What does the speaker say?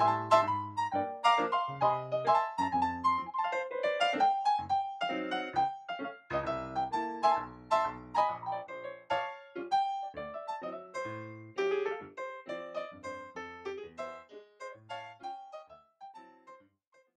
you